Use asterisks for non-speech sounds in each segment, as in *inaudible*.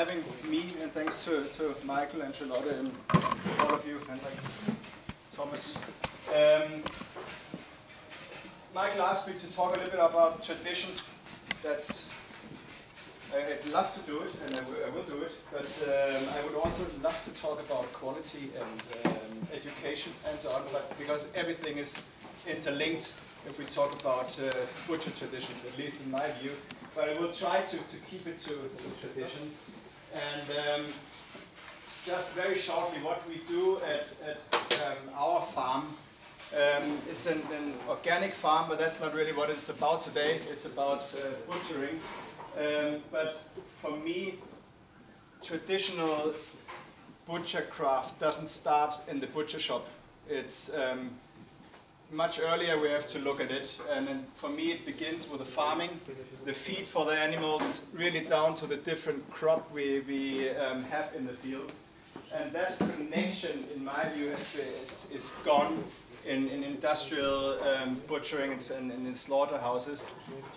having me, and thanks to, to Michael and Charlotte and all of you, and like Thomas. Um, Michael asked me to talk a little bit about tradition. That's I'd love to do it, and I will, do it, but um, I would also love to talk about quality and um, education and so on, because everything is interlinked if we talk about uh, butcher traditions, at least in my view. But I will try to, to keep it to, to traditions. And um, just very shortly, what we do at, at um, our farm, um, it's an, an, organic farm, but that's not really what it's about today. It's about uh, butchering. Um, but for me, traditional butcher craft doesn't start in the butcher shop. It's um, much earlier we have to look at it and for me it begins with the farming, the feed for the animals, really down to the different crop we, we um, have in the fields. And that connection, in my view, is, is gone in, in industrial um, butchering and, in slaughterhouses.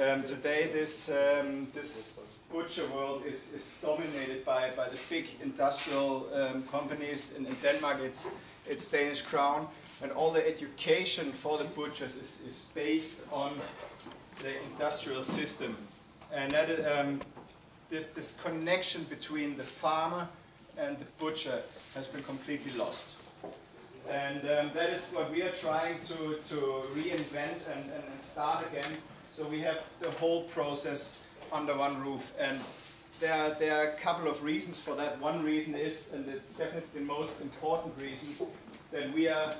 Um, today this, um, this butcher world is, is dominated by, by the big industrial um, companies. In, in Denmark it's, it's Danish Crown and all the education for the butchers is, is based on the industrial system. And that, um, this, this connection between the farmer and the butcher has been completely lost. And um, that is what we are trying to, to reinvent and, and, and, start again. So we have the whole process under one roof. And there are, there are a couple of reasons for that. One reason is, and it's definitely the most important reason, that we are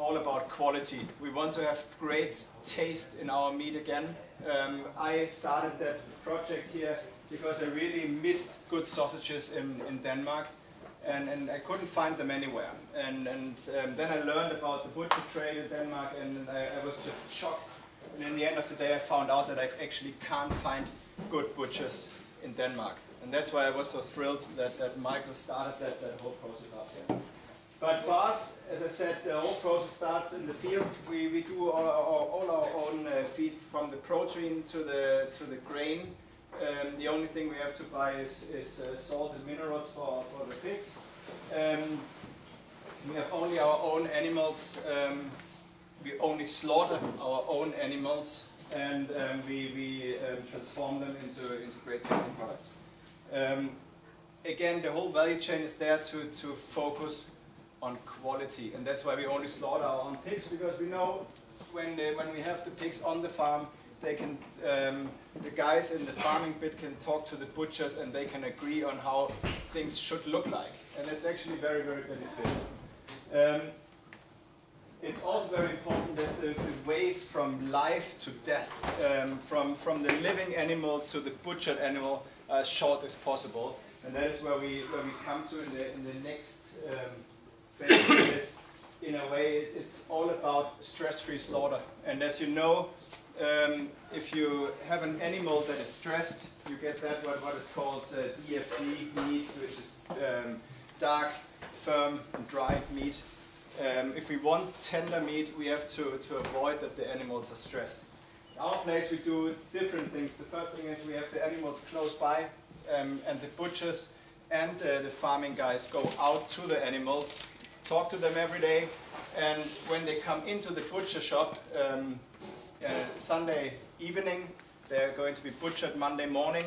all about quality. We want to have great taste in our meat again. Um, I started that project here because I really missed good sausages in, in Denmark and, and I couldn't find them anywhere. And, and um, then I learned about the butcher trade in Denmark and I, I, was just shocked. And in the end of the day I found out that I actually can't find good butchers in Denmark. And that's why I was so thrilled that, that Michael started that, that whole process up here. But for us, as I said, the whole process starts in the field. We, we do all our, all our own uh, feed from the protein to the, to the grain. Um, the only thing we have to buy is, is uh, salt and minerals for, for the pigs. Um, we have only our own animals. Um, we only slaughter our own animals and um, we, we um, transform them into, into great tasting products. Um, again, the whole value chain is there to, to focus on quality. And that's why we only slaughter our own pigs, because we know when, they, when we have the pigs on the farm, they can, um, the guys in the farming bit can talk to the butchers and they can agree on how things should look like. And it's actually very, very beneficial. Um, it's also very important that the, the, ways from life to death, um, from, from the living animal to the butchered animal, as short as possible. And that is where we, where we come to in the, in the next is, in a way, it's all about stress-free slaughter. And as you know, um, if you have an animal that is stressed, you get that what, what is called uh, DFD meat, which is um, dark, firm, and dry meat. Um, if we want tender meat, we have to, to avoid that the animals are stressed. In our place we do different things. The first thing is we have the animals close by um, and the butchers and uh, the farming guys go out to the animals talk to them every day. And when they come into the butcher shop um, uh, Sunday evening, they're going to be butchered Monday morning,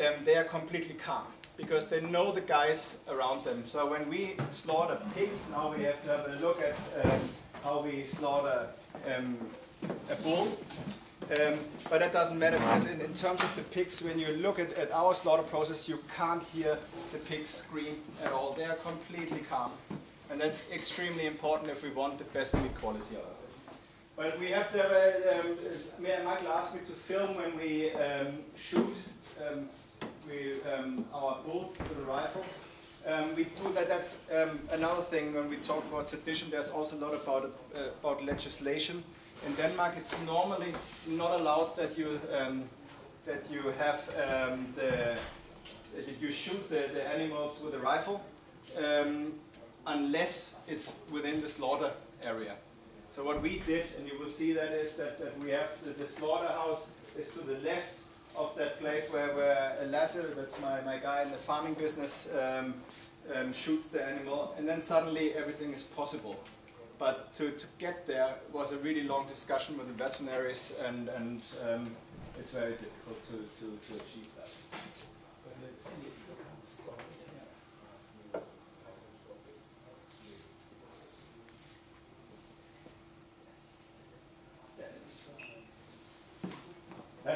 um, they are completely calm because they know the guys around them. So when we slaughter pigs, now we have to have a look at um, how we slaughter um, a bull. Um, but that doesn't matter because in, in, terms of the pigs, when you look at, at our slaughter process, you can't hear the pigs scream at all. They are completely calm. And that's extremely important if we want the best meat quality out of it. But we have to have um, Michael asked me to film when we um, shoot um, um, our bolts to the rifle. Um, we do that, that's um, another thing when we talk about tradition, there's also a lot about, uh, about legislation. In Denmark it's normally not allowed that you, that you have the, that you shoot the, the animals with a rifle. Unless it's within the slaughter area. So what we did, and you will see that is that, that we have the, the slaughterhouse is to the left of that place where, where Lasse, that's my, my guy in the farming business, um, um, shoots the animal, and then suddenly everything is possible. But to, to get there was a really long discussion with the veterinaries, and, and um, it's very difficult to, to, to achieve that. But let's see if we can start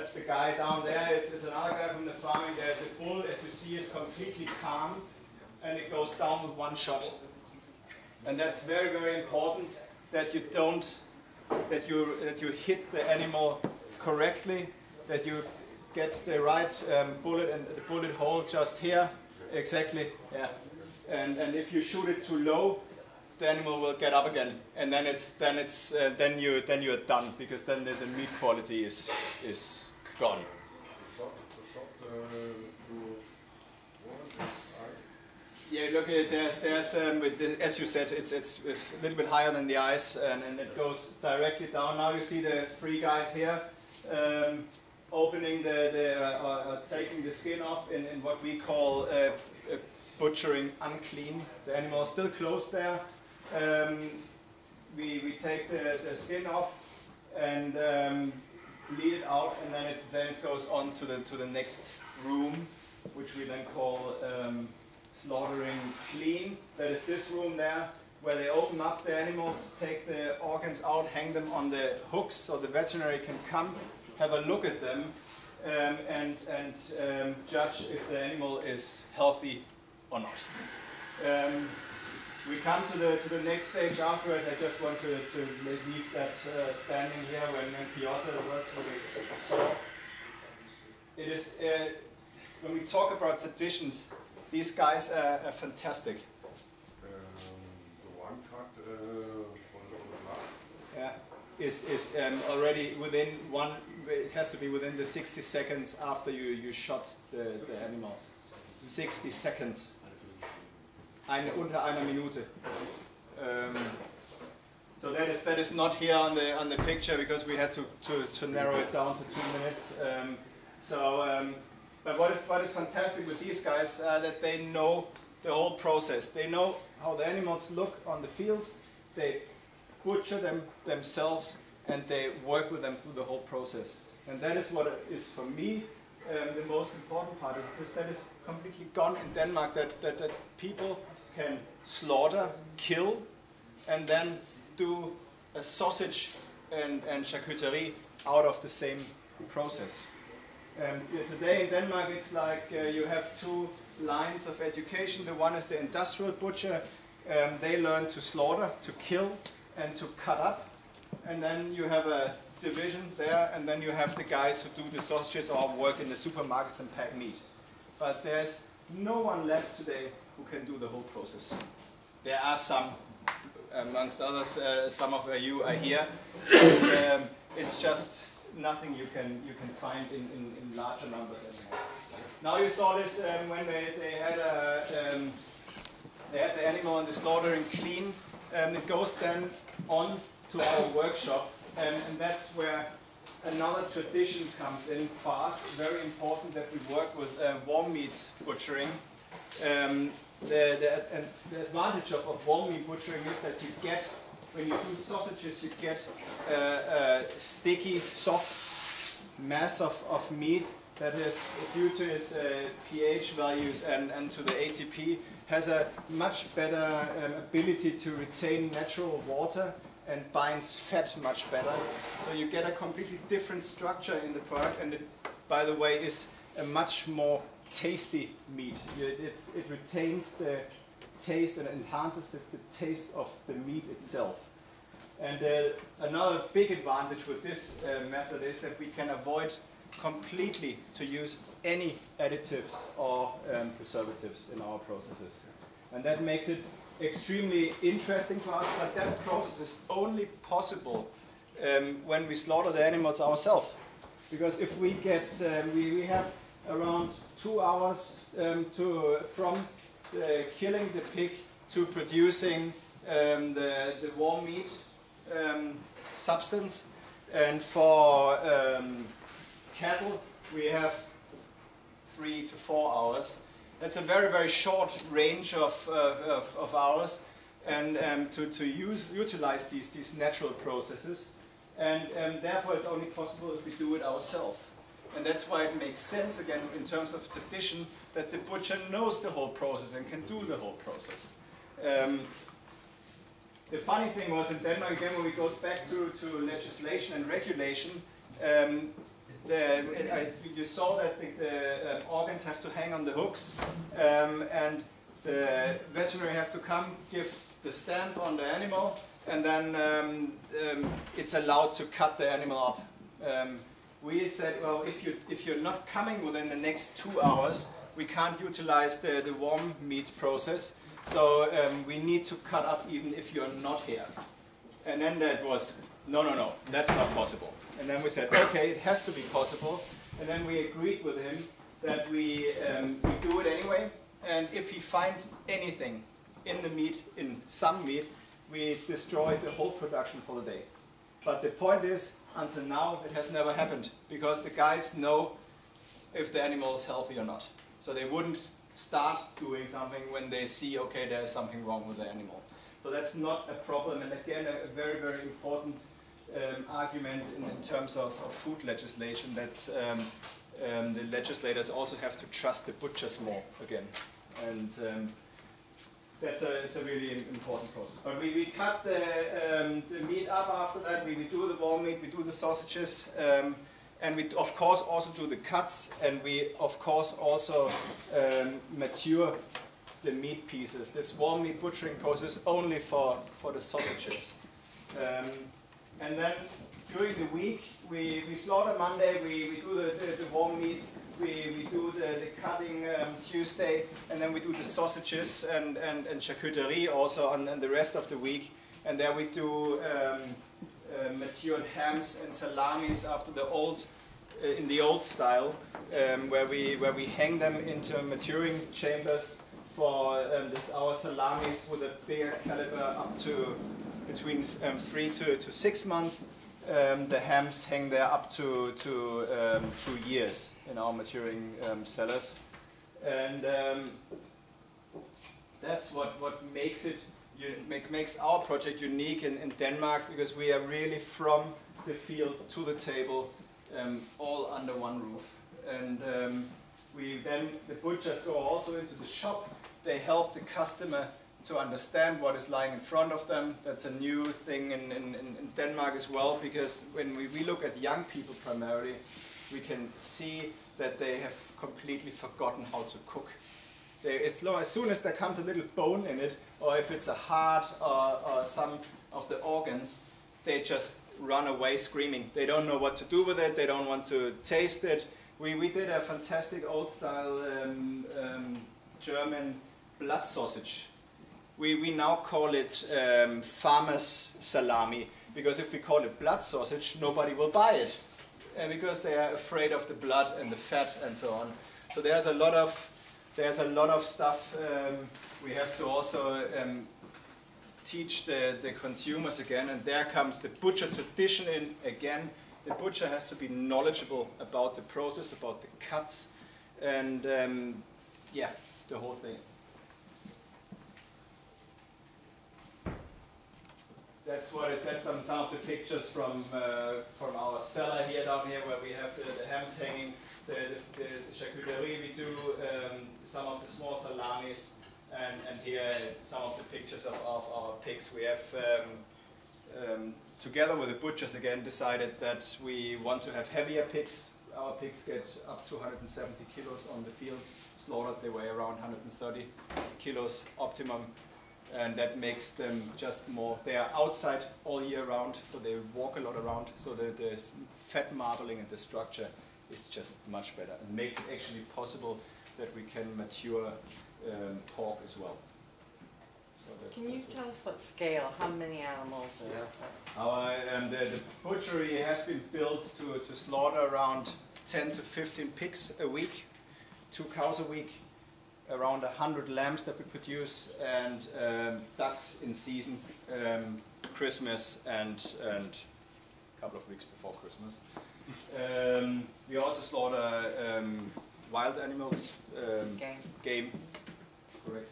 That's the guy down there. It's, it's another guy from the farming. The, the bull, as you see, is completely calm and it goes down with one shot. And that's very, very important that you don't, that you, that you hit the animal correctly, that you get the right um, bullet and the bullet hole just here, exactly, yeah. And, and if you shoot it too low, the animal will get up again, and then it's then it's uh, then you then you're done because then the, the meat quality is is gone. Yeah, look, uh, there's, there's um, the, as you said, it's, it's a little bit higher than the eyes and, and it goes directly down. Now you see the three guys here um, opening the, the uh, uh, taking the skin off in, in what we call uh, butchering unclean. The animal is still closed there. Um, we, we take the, the skin off and um, bleed it out and then it, then goes on to the, to the next room, which we then call um, slaughtering clean. That is this room there, where they open up the animals, take the organs out, hang them on the hooks so the veterinary can come, have a look at them, um, and, and um, judge if the animal is healthy or not. We come to the to the next stage afterwards. I just want to, to leave that uh, standing here when, when Piotr works with his saw. It is uh, when we talk about traditions, these guys are, are fantastic. Um, the one cut uh, the Yeah, is is um, already within one. It has to be within the 60 seconds after you you shot the, the animal. 60 seconds. Eine, unter einer Minute. Um, so that is that is not here on the on the picture because we had to to, to narrow it down to two minutes. Um, so um, but what is, what is fantastic with these guys uh, that they know the whole process. They know how the animals look on the field. They butcher them themselves and they work with them through the whole process. And that is what is for me um, the most important part because that is completely gone in Denmark that, that, that people can slaughter, kill and then do a sausage and, and charcuterie out of the same process. Um, today in Denmark it's like uh, you have two lines of education. The one is the industrial butcher. Um, they learn to slaughter, to kill and to cut up. And then you have a division there and then you have the guys who do the sausages or work in the supermarkets and pack meat. But there's no one left today who can do the whole process. There are some, amongst others, uh, some of you are here. um, it's just nothing you can you can find in, in, in larger numbers anymore. Now you saw this um, when they, they had a um, they had the animal in the slaughtering clean. Um, it goes then on to our workshop, and, and that's where another tradition comes in fast. Very important that we work with uh, warm meat butchering. Um, the, the, and the advantage of, of warm meat butchering is that you get when you do sausages, you get a, a sticky, soft mass of, of meat that is, due to its uh, pH values and, and to the ATP, has a much better um, ability to retain natural water and binds fat much better. So you get a completely different structure in the product and it, by the way, is a much more tasty meat. It, it retains the taste and enhances the, the taste of the meat itself. And uh, another big advantage with this uh, method is that we can avoid completely to use any additives or um, preservatives in our processes. And that makes it extremely interesting for us, but that process is only possible um, when we slaughter the animals ourselves. Because if we get, um, we, we have around two hours um, to, from killing the pig to producing um, the, the warm meat um, substance. And for um, cattle, we have three to four hours. That's a very, very short range of, uh, of, of hours and um, to, to use, utilize these, these natural processes. And um, therefore it's only possible if we do it ourselves. And that's why it makes sense, again, in terms of tradition, that the butcher knows the whole process and can do the whole process. Um, the funny thing was in Denmark, again, when we go back to, to legislation and regulation, um, the, I, you saw that the, the uh, organs have to hang on the hooks, um, and the veterinary has to come, give the stamp on the animal, and then um, um, it's allowed to cut the animal up. We said, well, if, you, if you're not coming within the next two hours, we can't utilize the, the warm meat process, so um, we need to cut up even if you're not here. And then that was, no, no, no, that's not possible. And then we said, okay, it has to be possible. And then we agreed with him that we, um, we do it anyway. And if he finds anything in the meat, in some meat, we destroy the whole production for the day. But the point is, until now, it has never happened because the guys know if the animal is healthy or not. So they wouldn't start doing something when they see, okay, there's something wrong with the animal. So that's not a problem, and again, a, very, very important um, argument in, in terms of, of, food legislation that um, um, the legislators also have to trust the butchers more again. And um, that's a, it's a really important process. But we, we cut the, um, the meat up after that, we, we do the warm meat, we do the sausages, um, and we of course also do the cuts, and we of course also um, mature the meat pieces. This warm meat butchering process only for, for the sausages. Um, and then during the week, we, we slaughter Monday, we, we do the, the, the warm meat, we, we do the, the cutting um, Tuesday, and then we do the sausages and, and, and charcuterie also on, the rest of the week. And there we do um, uh, matured hams and salamis after the old, uh, in the old style, um, where, we, where we hang them into maturing chambers for um, this, our salamis with a bigger caliber up to between um, three to, to six months. Um, the hams hang there up to, to um, two years in our maturing um, cellars. And um, that's what, what makes it make, makes our project unique in, in Denmark because we are really from the field to the table, um, all under one roof. And we then the butchers go also into the shop. They help the customer to understand what is lying in front of them. That's a new thing in, in, in Denmark as well, because when we, we look at young people primarily, we can see that they have completely forgotten how to cook. They, as, long, as soon as there comes a little bone in it, or if it's a heart or, or some of the organs, they just run away screaming. They don't know what to do with it, they don't want to taste it. We, we did a fantastic old style um, um, German blood sausage we, we now call it um, farmer's salami because if we call it blood sausage, nobody will buy it and because they are afraid of the blood and the fat and so on. So there's a lot of there's a lot of stuff um, we have to also um, teach the, the consumers again and there comes the butcher tradition in again. The butcher has to be knowledgeable about the process, about the cuts and um, yeah, the whole thing. That's what it, that's some, of the pictures from uh, from our cellar here down here where we have the, the hams hanging, the, the, the charcuterie we do, um, some of the small salamis, and, and here some of the pictures of, of our pigs. We have um, um, together with the butchers again decided that we want to have heavier pigs. Our pigs get up to 170 kilos on the field slaughtered. They weigh around 130 kilos optimum and that makes them just more, they are outside all year round, so they walk a lot around, so the, the fat marbling and the structure is just much better. and makes it actually possible that we can mature um, pork as well. So that's, can you tell us what scale, how many animals are yeah. Our, um, the, the butchery has been built to, to slaughter around 10 to 15 pigs a week, two cows a week, around 100 lambs that we produce and um, ducks in season, um, Christmas and, and a couple of weeks before Christmas. Um, we also slaughter um, wild animals, um, Game. game, correct.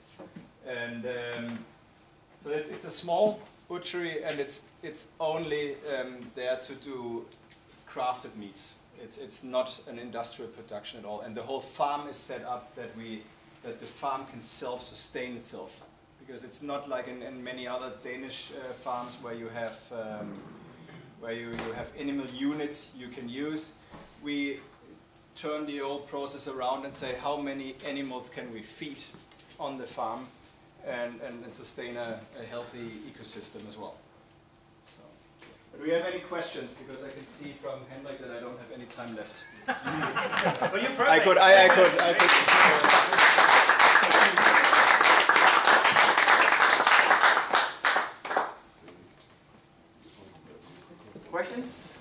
And um, so it's, it's a small butchery, and it's it's only um, there to do crafted meats. It's it's not an industrial production at all, and the whole farm is set up that we that the farm can self-sustain itself because it's not like in, in many other Danish uh, farms where you have um, where you, you have animal units you can use. We turn the old process around and say how many animals can we feed on the farm and, and, and sustain a, a healthy ecosystem as well. So, do we have any questions? Because I can see from Henrik that I don't have any time left. *laughs* Well, you're perfect. I could, I, I could, I could. Questions?